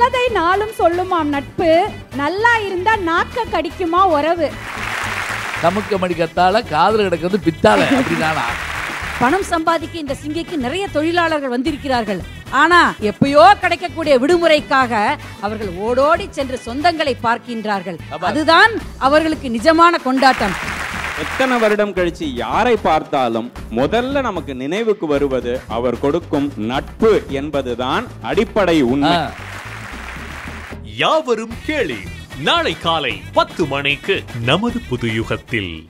நாளும் சொல்லுமாம் நட்பு. நல்லா இருந்தா நாக்க கடிக்குமா உறவு. கமுக்க மடிக்கத்தால காதல் கிடக்கிறது பித்தால அப்படிதானா பணம் சம்பாதிக்க இந்த சிங்கைக்கு நிறைய தொழிலாளர்கள் வந்திருக்கிறார்கள். ஆனா எப்பயோ கிடைக்கக்கூடிய விடுமுறைக்காக அவர்கள் ஓடோடி சென்று சொந்தங்களை பார்க்கின்றார்கள். அதுதான் அவர்களுக்கு நிஜமான கொண்டாட்டம். எத்தனை வருடம் கழிச்சு யாரை பார்த்தாலும் முதல்ல நமக்கு நினைவுக்கு வருவது அவர் கொடுக்கும் நட்பு என்பதுதான் அடிப்படை உண்மை. யாவரும் கேளி. நாளை காலை பத்து மணிக்கு நமது புது யுகத்தில்